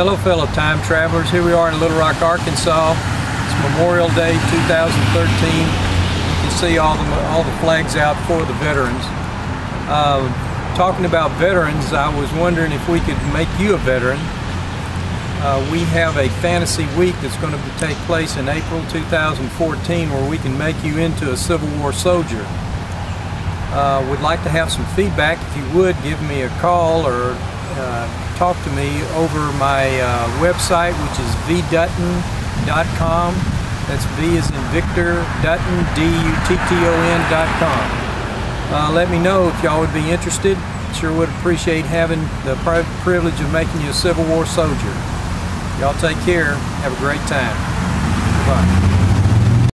Hello fellow time travelers, here we are in Little Rock, Arkansas. It's Memorial Day 2013. You can see all the, all the flags out for the veterans. Uh, talking about veterans, I was wondering if we could make you a veteran. Uh, we have a fantasy week that's going to take place in April 2014 where we can make you into a Civil War soldier. Uh, would like to have some feedback. If you would, give me a call or talk to me over my uh, website, which is vdutton.com. That's V as in Victor, Dutton, D-U-T-T-O-N.com. Uh, let me know if y'all would be interested. Sure would appreciate having the privilege of making you a Civil War soldier. Y'all take care. Have a great time. Bye.